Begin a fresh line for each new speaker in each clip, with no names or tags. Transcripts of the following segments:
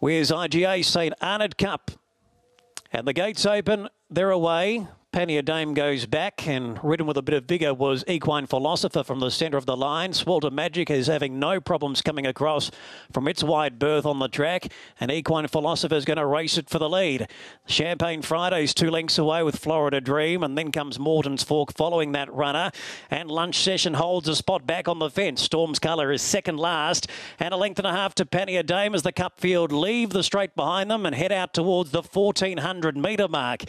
Where's IGA St. Arnaud Cup? And the gates open, they're away. Pania Dame goes back and ridden with a bit of vigour was Equine Philosopher from the centre of the line. Swelter Magic is having no problems coming across from its wide berth on the track and Equine Philosopher is going to race it for the lead. Champagne Friday's two lengths away with Florida Dream and then comes Morton's Fork following that runner and Lunch Session holds a spot back on the fence. Storm's Colour is second last and a length and a half to Pania Dame as the Cup field leave the straight behind them and head out towards the 1400 metre mark.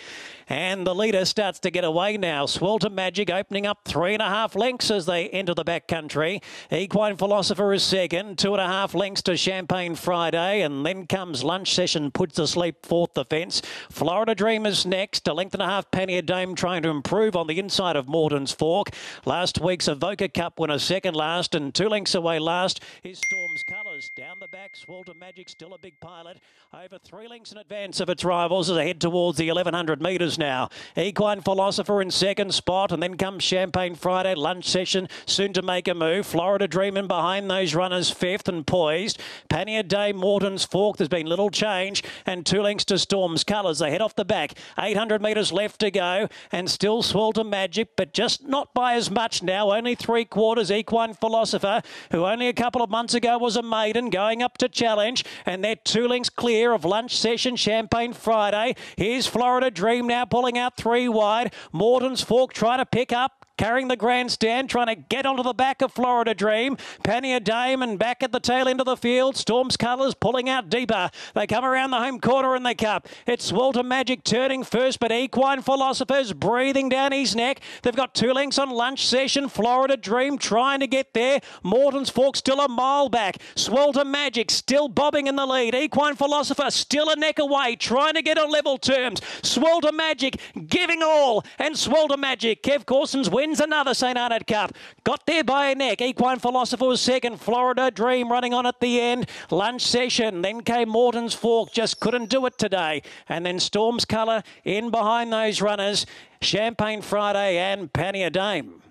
And the leader starts to get away now. Swelter Magic opening up three and a half lengths as they enter the back country. Equine Philosopher is second, two and a half lengths to Champagne Friday, and then comes Lunch Session, puts to sleep fourth the fence. Florida Dreamers next, a length and a half Pania Dame trying to improve on the inside of Morton's Fork. Last week's Avoca Cup winner second last, and two lengths away last is Storm's Colours. Down the back, Swelter Magic still a big pilot, over three lengths in advance of its rivals as they head towards the 1100 metres now. Equine Philosopher in second spot, and then comes Champagne Friday lunch session, soon to make a move. Florida Dreaming behind those runners, fifth and poised. Pania Dame, Morton's Fork, there's been little change, and two lengths to Storm's Colours. They head off the back, 800 metres left to go, and still Swelter Magic, but just not by as much now, only three quarters. Equine Philosopher, who only a couple of months ago was a maiden, going up to challenge, and they're two lengths clear of lunch session, Champagne Friday. Here's Florida Dream now pulling out three wide. Morton's Fork trying to pick up carrying the grandstand, trying to get onto the back of Florida Dream. Pania Dame and back at the tail end of the field. Storm's Colours pulling out deeper. They come around the home corner in the cup. It's Walter Magic turning first, but Equine Philosophers breathing down his neck. They've got two lengths on lunch session. Florida Dream trying to get there. Morton's Fork still a mile back. Swelter Magic still bobbing in the lead. Equine Philosopher still a neck away, trying to get on level terms. Swelter Magic giving all. And Swelter Magic, Kev Corson's win wins another St. Arnaud Cup. Got there by a neck. Equine Philosopher was second. Florida Dream running on at the end. Lunch session. Then came Morton's Fork. Just couldn't do it today. And then Storm's Colour in behind those runners. Champagne Friday and Pania Dame.